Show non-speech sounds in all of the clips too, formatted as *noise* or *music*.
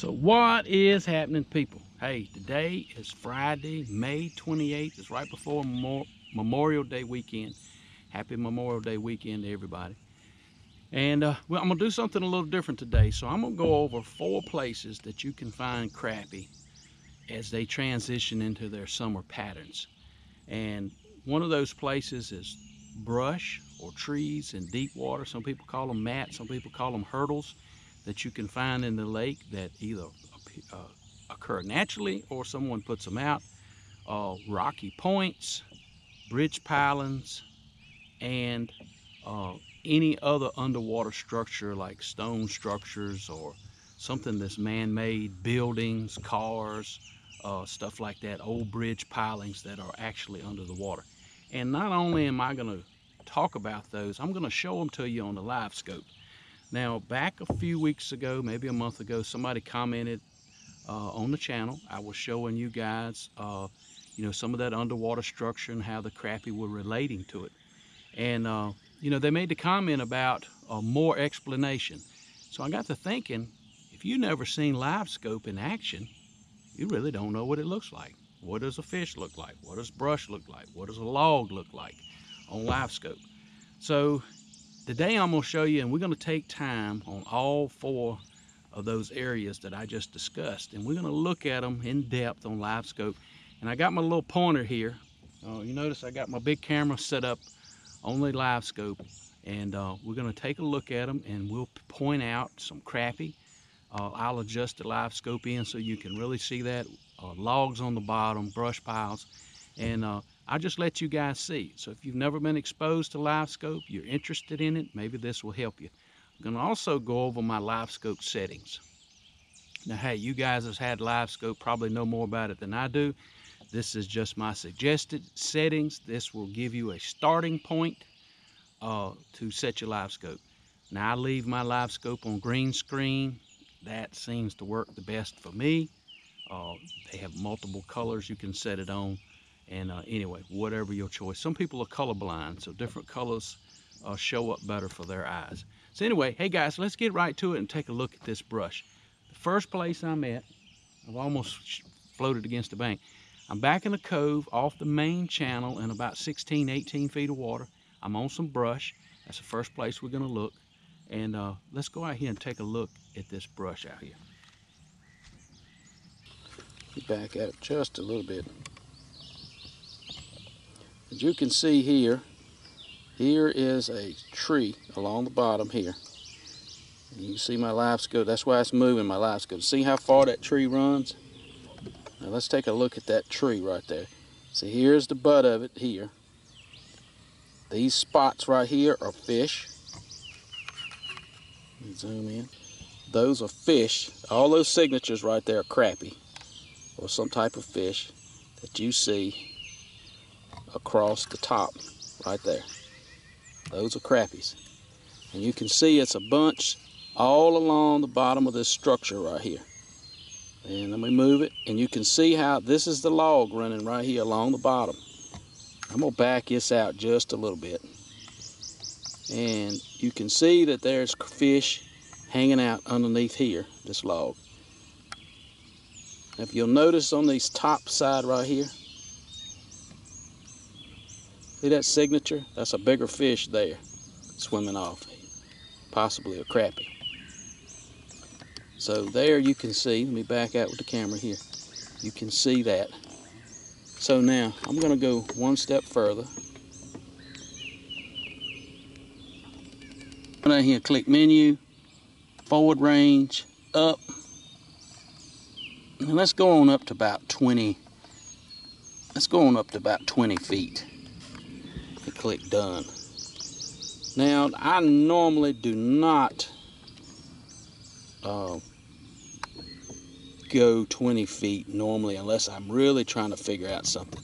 So what is happening, people? Hey, today is Friday, May 28th. It's right before Memorial Day weekend. Happy Memorial Day weekend to everybody. And uh, well, I'm gonna do something a little different today. So I'm gonna go over four places that you can find crappie as they transition into their summer patterns. And one of those places is brush or trees in deep water. Some people call them mats, some people call them hurdles that you can find in the lake that either uh, occur naturally or someone puts them out. Uh, rocky points, bridge pilings, and uh, any other underwater structure like stone structures or something that's man-made, buildings, cars, uh, stuff like that, old bridge pilings that are actually under the water. And not only am I going to talk about those, I'm going to show them to you on the live scope. Now, back a few weeks ago, maybe a month ago, somebody commented uh, on the channel. I was showing you guys, uh, you know, some of that underwater structure and how the crappie were relating to it. And, uh, you know, they made the comment about uh, more explanation. So I got to thinking, if you've never seen live scope in action, you really don't know what it looks like. What does a fish look like? What does brush look like? What does a log look like on live scope? So Today I'm going to show you, and we're going to take time on all four of those areas that I just discussed. And we're going to look at them in depth on live scope. And I got my little pointer here. Uh, you notice I got my big camera set up on the live scope. And uh, we're going to take a look at them and we'll point out some crappie. Uh, I'll adjust the live scope in so you can really see that. Uh, logs on the bottom, brush piles. And uh, I just let you guys see. So if you've never been exposed to LiveScope, you're interested in it, maybe this will help you. I'm going to also go over my LiveScope settings. Now, hey, you guys have had LiveScope, probably know more about it than I do. This is just my suggested settings. This will give you a starting point uh, to set your LiveScope. Now, I leave my LiveScope on green screen. That seems to work the best for me. Uh, they have multiple colors you can set it on. And uh, anyway, whatever your choice. Some people are colorblind, so different colors uh, show up better for their eyes. So anyway, hey guys, let's get right to it and take a look at this brush. The first place I'm at, I've almost floated against the bank. I'm back in a cove off the main channel in about 16, 18 feet of water. I'm on some brush. That's the first place we're gonna look. And uh, let's go out here and take a look at this brush out here. Back it just a little bit. As you can see here, here is a tree along the bottom here. And you can see my live scope. That's why it's moving my live scope. See how far that tree runs? Now let's take a look at that tree right there. See, here's the butt of it here. These spots right here are fish. Zoom in. Those are fish. All those signatures right there are crappie or some type of fish that you see across the top right there. Those are crappies. And you can see it's a bunch all along the bottom of this structure right here. And let me move it. And you can see how this is the log running right here along the bottom. I'm going to back this out just a little bit. And you can see that there's fish hanging out underneath here, this log. If you'll notice on these top side right here, See that signature? That's a bigger fish there swimming off. Possibly a crappie. So there you can see, let me back out with the camera here. You can see that. So now I'm going to go one step further. Go down here, click menu, forward range, up. And let's go on up to about 20. Let's go on up to about 20 feet click done. Now, I normally do not uh, go 20 feet normally unless I'm really trying to figure out something.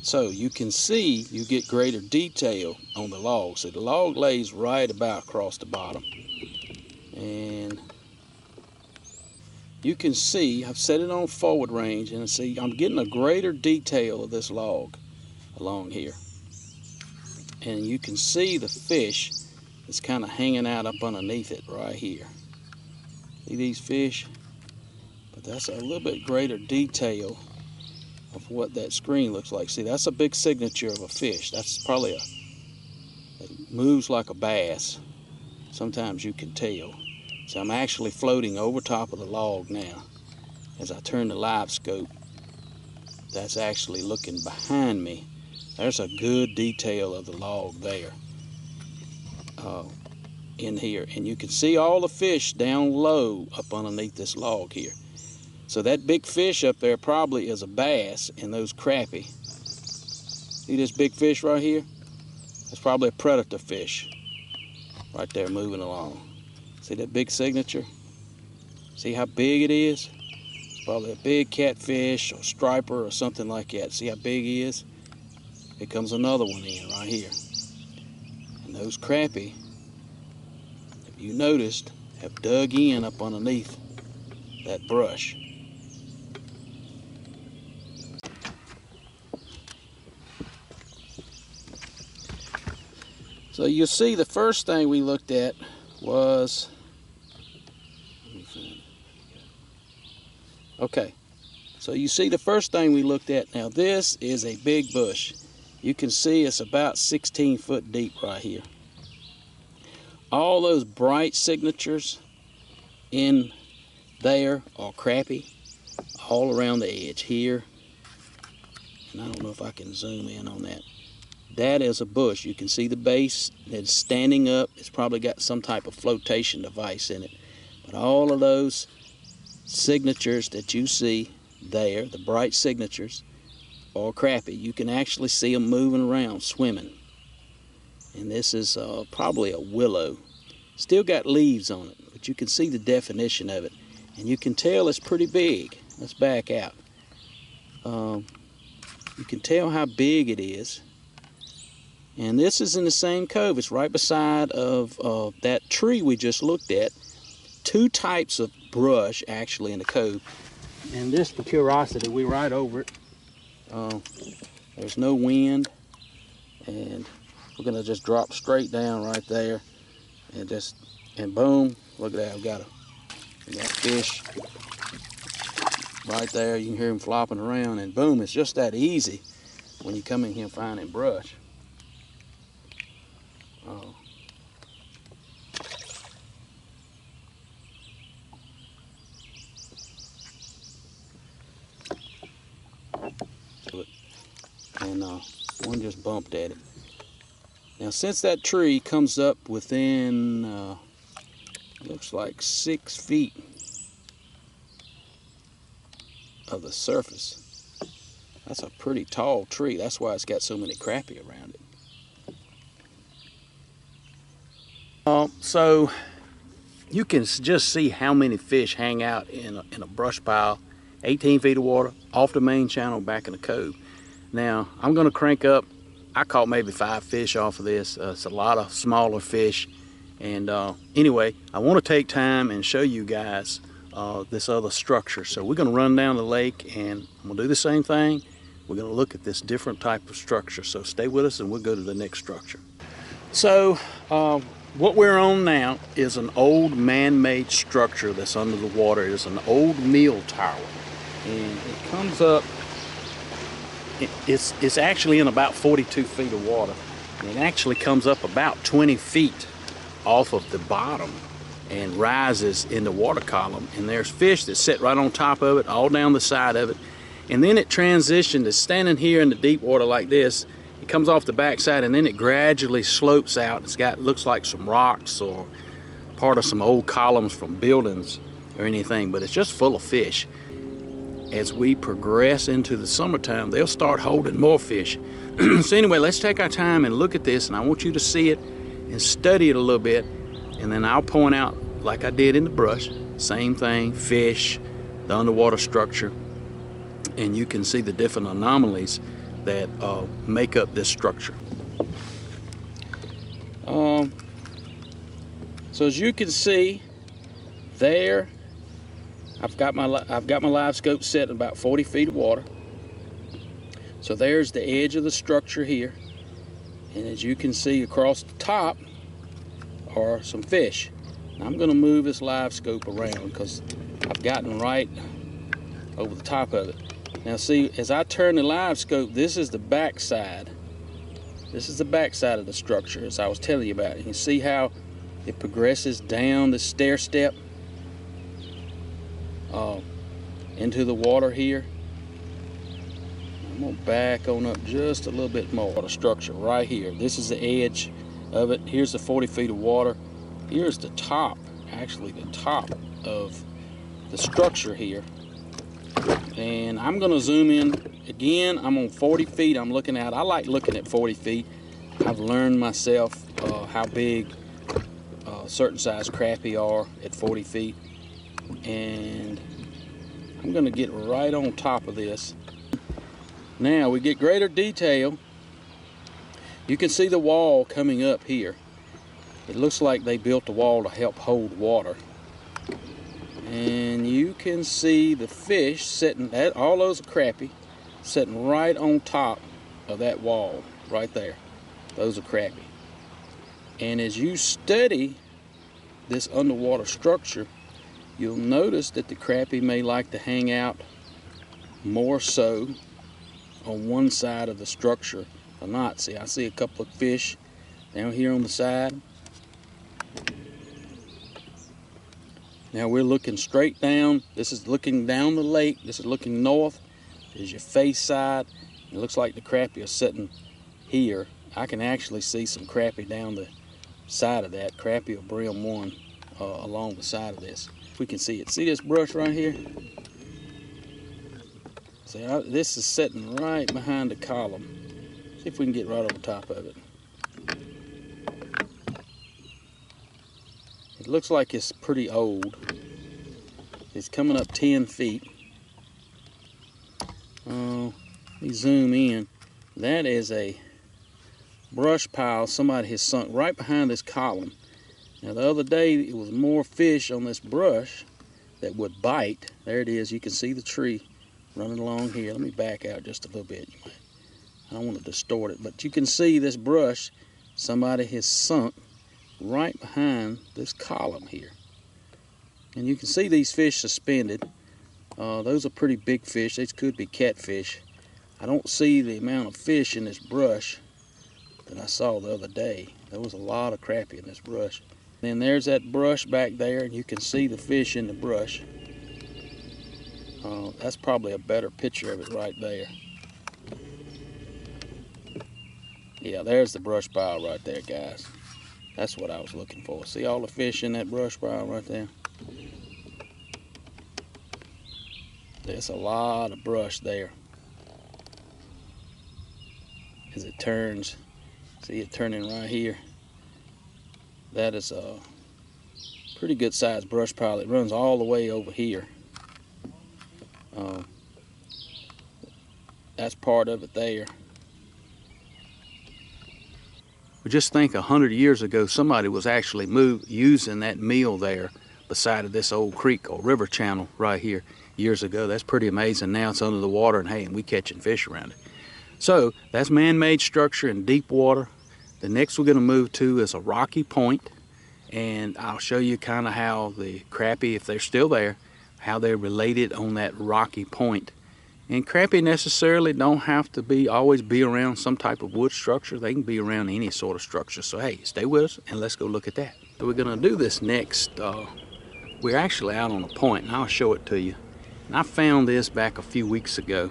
So you can see you get greater detail on the log. So the log lays right about across the bottom. And you can see I've set it on forward range and see I'm getting a greater detail of this log along here and you can see the fish is kind of hanging out up underneath it right here. See these fish? But that's a little bit greater detail of what that screen looks like. See, that's a big signature of a fish. That's probably a, it moves like a bass. Sometimes you can tell. So I'm actually floating over top of the log now. As I turn the live scope, that's actually looking behind me. There's a good detail of the log there uh, in here. And you can see all the fish down low up underneath this log here. So that big fish up there probably is a bass and those crappie. See this big fish right here? That's probably a predator fish right there moving along. See that big signature? See how big it is? It's probably a big catfish or striper or something like that. See how big he is? Here comes another one in right here. And those crappie, if you noticed, have dug in up underneath that brush. So you see the first thing we looked at was, okay, so you see the first thing we looked at, now this is a big bush. You can see it's about 16 foot deep right here. All those bright signatures in there are crappie all around the edge here. And I don't know if I can zoom in on that. That is a bush. You can see the base that's standing up. It's probably got some type of flotation device in it. But all of those signatures that you see there, the bright signatures, are crappie. You can actually see them moving around, swimming. And this is uh, probably a willow. Still got leaves on it, but you can see the definition of it. And you can tell it's pretty big. Let's back out. Um, you can tell how big it is and this is in the same cove. It's right beside of uh, that tree we just looked at. Two types of brush actually in the cove. And this, the Curiosity, we ride over it. Uh, there's no wind. And we're gonna just drop straight down right there. And just, and boom, look at that, I've got a, we got fish right there. You can hear him flopping around and boom, it's just that easy when you come in here finding brush. Oh. And uh, one just bumped at it. Now since that tree comes up within, uh, looks like six feet of the surface, that's a pretty tall tree. That's why it's got so many crappie around it. Uh, so you can just see how many fish hang out in a, in a brush pile, 18 feet of water, off the main channel back in the cove. Now, I'm gonna crank up, I caught maybe five fish off of this. Uh, it's a lot of smaller fish. And uh, anyway, I wanna take time and show you guys uh, this other structure. So we're gonna run down the lake and I'm gonna do the same thing. We're gonna look at this different type of structure. So stay with us and we'll go to the next structure. So um, what we're on now is an old man-made structure that's under the water. It is an old mill tower. And it comes up, it's, it's actually in about 42 feet of water. It actually comes up about 20 feet off of the bottom and rises in the water column. And there's fish that sit right on top of it, all down the side of it. And then it transitioned to standing here in the deep water like this it comes off the backside and then it gradually slopes out. It's got looks like some rocks or part of some old columns from buildings or anything, but it's just full of fish. As we progress into the summertime, they'll start holding more fish. *clears throat* so anyway, let's take our time and look at this, and I want you to see it and study it a little bit, and then I'll point out, like I did in the brush, same thing, fish, the underwater structure, and you can see the different anomalies that uh, make up this structure. Um, so as you can see there, I've got my I've got my live scope set at about 40 feet of water. So there's the edge of the structure here. And as you can see across the top are some fish. Now I'm going to move this live scope around because I've gotten right over the top of it. Now see, as I turn the live scope, this is the back side. This is the back side of the structure, as I was telling you about. You can see how it progresses down the stair step uh, into the water here. I'm gonna back on up just a little bit more. The structure right here. This is the edge of it. Here's the 40 feet of water. Here's the top, actually the top of the structure here. And I'm gonna zoom in again. I'm on 40 feet. I'm looking at. I like looking at 40 feet. I've learned myself uh, how big uh, certain size crappie are at 40 feet, and I'm gonna get right on top of this. Now we get greater detail. You can see the wall coming up here. It looks like they built the wall to help hold water and you can see the fish sitting that all those are crappie sitting right on top of that wall right there those are crappie and as you study this underwater structure you'll notice that the crappie may like to hang out more so on one side of the structure or not see I see a couple of fish down here on the side Now we're looking straight down. This is looking down the lake. This is looking north. There's your face side. It looks like the crappie are sitting here. I can actually see some crappie down the side of that. Crappie or brim one uh, along the side of this. If we can see it. See this brush right here? See, I, this is sitting right behind the column. See if we can get right over top of it. It looks like it's pretty old. It's coming up 10 feet. Oh, let me zoom in. That is a brush pile somebody has sunk right behind this column. Now the other day it was more fish on this brush that would bite. There it is. You can see the tree running along here. Let me back out just a little bit. I don't want to distort it, but you can see this brush somebody has sunk right behind this column here. And you can see these fish suspended. Uh, those are pretty big fish. These could be catfish. I don't see the amount of fish in this brush that I saw the other day. There was a lot of crappie in this brush. Then there's that brush back there, and you can see the fish in the brush. Uh, that's probably a better picture of it right there. Yeah, there's the brush pile right there, guys. That's what I was looking for. See all the fish in that brush pile right there? There's a lot of brush there. As it turns, see it turning right here. That is a pretty good sized brush pile. It runs all the way over here. Uh, that's part of it there. But just think a hundred years ago, somebody was actually move, using that mill there beside of this old creek or river channel right here years ago. That's pretty amazing. Now it's under the water and hey, and we catching fish around it. So that's man-made structure in deep water. The next we're gonna move to is a rocky point and I'll show you kind of how the crappie, if they're still there, how they're related on that rocky point. And crappie necessarily don't have to be always be around some type of wood structure. They can be around any sort of structure. So hey, stay with us and let's go look at that. So we're gonna do this next. Uh, we're actually out on a point and I'll show it to you. And I found this back a few weeks ago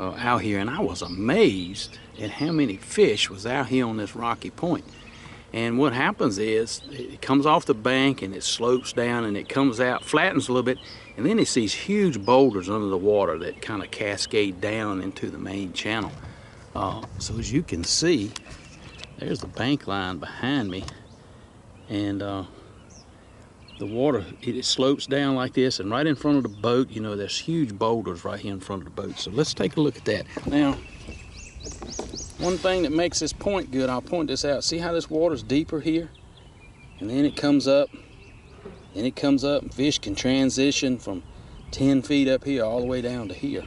uh, out here and I was amazed at how many fish was out here on this rocky point. And what happens is it comes off the bank and it slopes down and it comes out, flattens a little bit, and then it's these huge boulders under the water that kind of cascade down into the main channel. Uh, so as you can see, there's the bank line behind me. And uh, the water, it, slopes down like this. And right in front of the boat, you know, there's huge boulders right here in front of the boat. So let's take a look at that. Now, one thing that makes this point good, I'll point this out. See how this water's deeper here? And then it comes up, and it comes up, and fish can transition from 10 feet up here all the way down to here.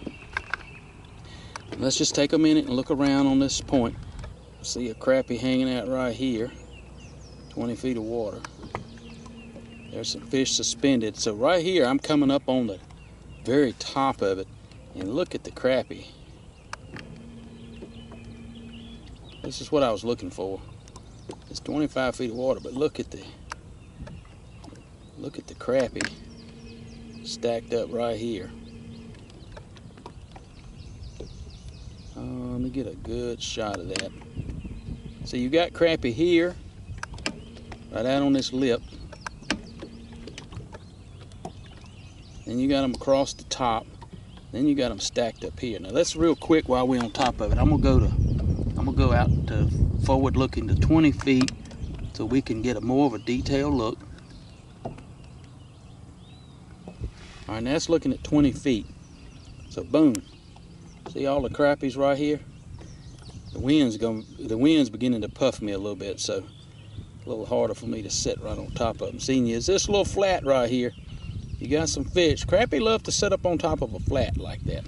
Let's just take a minute and look around on this point. See a crappie hanging out right here, 20 feet of water. There's some fish suspended. So right here, I'm coming up on the very top of it and look at the crappie. This is what I was looking for. It's 25 feet of water, but look at the look at the crappie stacked up right here. Uh, let me get a good shot of that. So you got crappie here, right out on this lip. Then you got them across the top. Then you got them stacked up here. Now let's real quick while we're on top of it. I'm gonna go to, I'm gonna go out to forward looking to 20 feet so we can get a more of a detailed look. All right, now that's looking at 20 feet. So boom, see all the crappies right here? The wind's going, the wind's beginning to puff me a little bit, so a little harder for me to sit right on top of them. Seeing you is this little flat right here. You got some fish. Crappie love to sit up on top of a flat like that.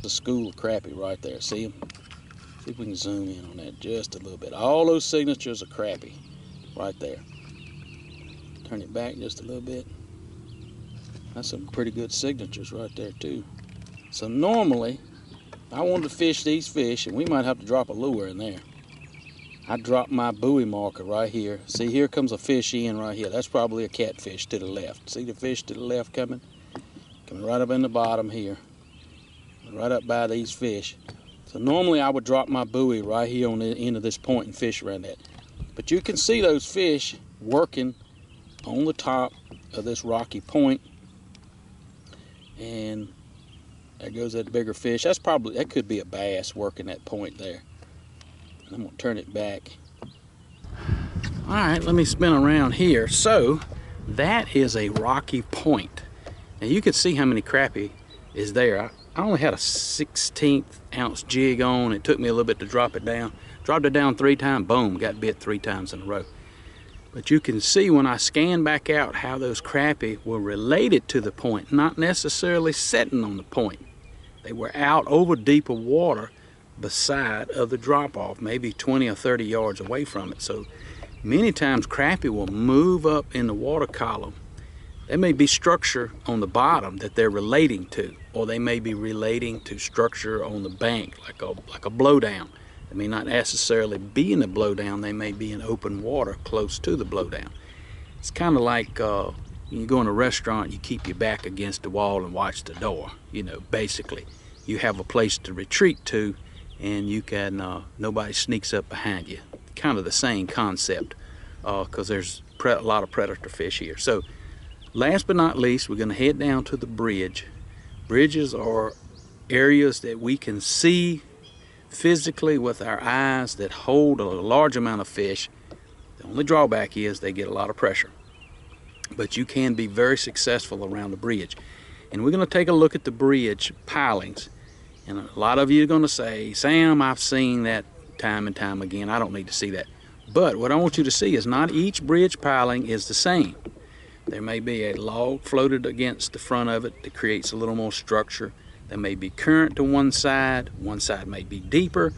The school of crappie right there. See them? See if we can zoom in on that just a little bit. All those signatures are crappie right there. Turn it back just a little bit. That's some pretty good signatures right there too. So normally, I wanted to fish these fish, and we might have to drop a lure in there. I drop my buoy marker right here. See, here comes a fish in right here. That's probably a catfish to the left. See the fish to the left coming? Coming right up in the bottom here. Right up by these fish. So normally I would drop my buoy right here on the end of this point and fish around that. But you can see those fish working on the top of this rocky point. And there goes that bigger fish. That's probably, that could be a bass working that point there. I'm gonna turn it back. All right, let me spin around here. So that is a rocky point. Now you can see how many crappie is there. I, I only had a 16th ounce jig on. It took me a little bit to drop it down. Dropped it down three times, boom, got bit three times in a row. But you can see when I scan back out how those crappie were related to the point, not necessarily setting on the point. They were out over deeper water beside of the drop off, maybe 20 or 30 yards away from it. So many times crappie will move up in the water column. There may be structure on the bottom that they're relating to, or they may be relating to structure on the bank, like a, like a blowdown. They may not necessarily be in the blowdown, they may be in open water close to the blowdown. It's kind of like uh, you go in a restaurant, you keep your back against the wall and watch the door. You know, basically, you have a place to retreat to and you can uh, nobody sneaks up behind you. Kind of the same concept because uh, there's a lot of predator fish here. So last but not least we're going to head down to the bridge. Bridges are areas that we can see physically with our eyes that hold a large amount of fish. The only drawback is they get a lot of pressure. But you can be very successful around the bridge. And we're going to take a look at the bridge pilings and a lot of you are going to say, Sam, I've seen that time and time again. I don't need to see that. But what I want you to see is not each bridge piling is the same. There may be a log floated against the front of it that creates a little more structure. There may be current to one side. One side may be deeper.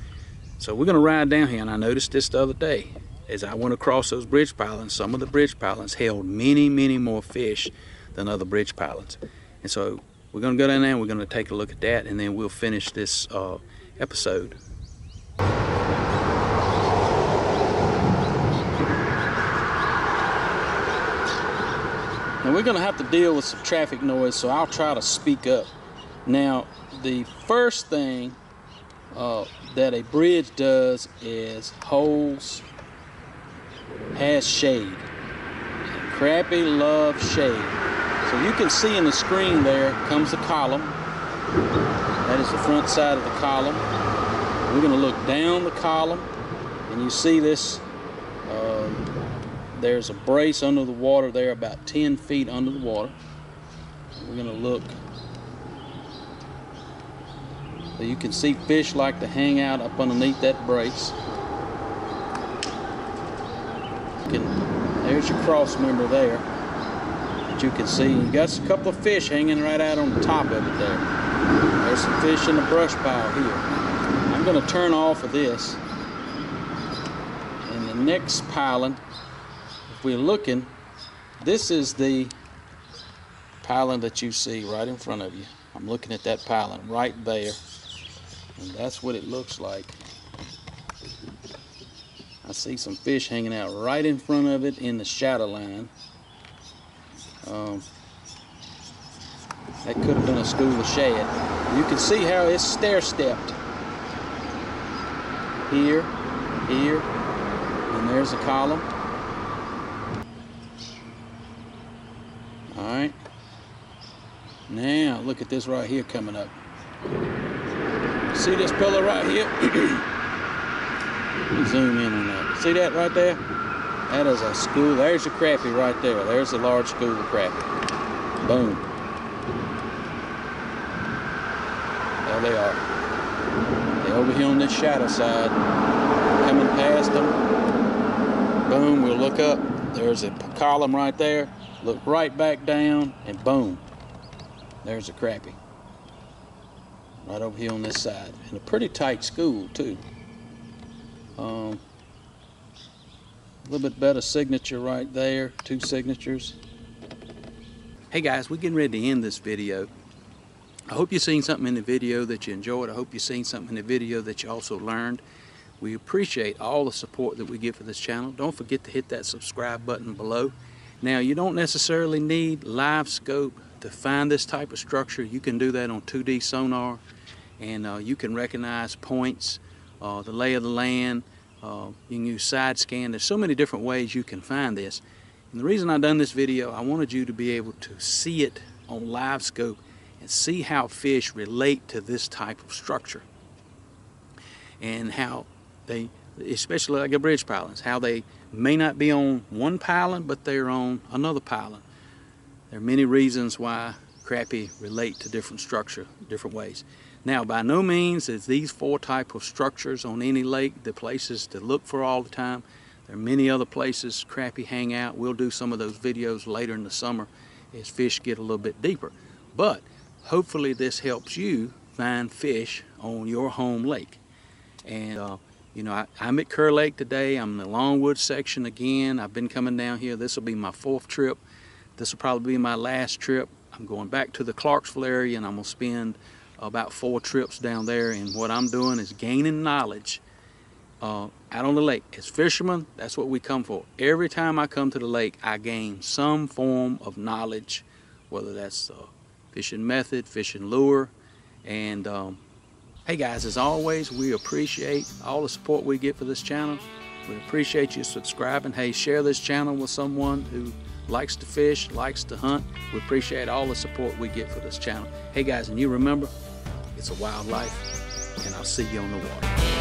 So we're going to ride down here, and I noticed this the other day. As I went across those bridge pilings, some of the bridge pilings held many, many more fish than other bridge pilings. And so we're going to go down there and we're going to take a look at that and then we'll finish this uh, episode. Now we're going to have to deal with some traffic noise, so I'll try to speak up. Now, the first thing uh, that a bridge does is holds, has shade. Crappie love shade. So you can see in the screen there comes the column. That is the front side of the column. We're going to look down the column and you see this. Uh, there's a brace under the water there about 10 feet under the water. We're going to look. So you can see fish like to hang out up underneath that brace. Can, there's your cross member there you can see. You got a couple of fish hanging right out on the top of it there. There's some fish in the brush pile here. I'm going to turn off of this. And the next piling, if we're looking, this is the piling that you see right in front of you. I'm looking at that piling right there. And that's what it looks like. I see some fish hanging out right in front of it in the shadow line. Um, that could have been a school of shad. You can see how it's stair-stepped. Here, here, and there's a column. All right. Now, look at this right here coming up. See this pillar right here? *clears throat* Zoom in on that. See that right there? That is a school. There's a crappie right there. There's a large school of crappie. Boom. There they are. They over here on this shadow side. Coming past them. Boom, we'll look up. There's a column right there. Look right back down and boom. There's a crappie. Right over here on this side. And a pretty tight school too. Um, a little bit better signature right there. Two signatures. Hey guys, we're getting ready to end this video. I hope you've seen something in the video that you enjoyed. I hope you've seen something in the video that you also learned. We appreciate all the support that we get for this channel. Don't forget to hit that subscribe button below. Now, you don't necessarily need live scope to find this type of structure. You can do that on 2D sonar, and uh, you can recognize points, uh, the lay of the land. Uh, you can use side scan. There's so many different ways you can find this. And the reason I've done this video, I wanted you to be able to see it on live scope and see how fish relate to this type of structure and how they, especially like a bridge pilings, how they may not be on one piling, but they're on another piling. There are many reasons why crappie relate to different structure, different ways. Now, by no means is these four type of structures on any lake the places to look for all the time. There are many other places crappie hang out. We'll do some of those videos later in the summer as fish get a little bit deeper. But hopefully this helps you find fish on your home lake. And uh, you know, I, am at Kerr Lake today. I'm in the Longwood section again. I've been coming down here. This will be my fourth trip. This will probably be my last trip. I'm going back to the Clarksville area and I'm going to spend about four trips down there. And what I'm doing is gaining knowledge uh, out on the lake. As fishermen, that's what we come for. Every time I come to the lake, I gain some form of knowledge, whether that's fishing method, fishing lure, and um, Hey guys, as always, we appreciate all the support we get for this channel. We appreciate you subscribing. Hey, share this channel with someone who likes to fish, likes to hunt. We appreciate all the support we get for this channel. Hey guys, and you remember, it's a wild life, and I'll see you on the water.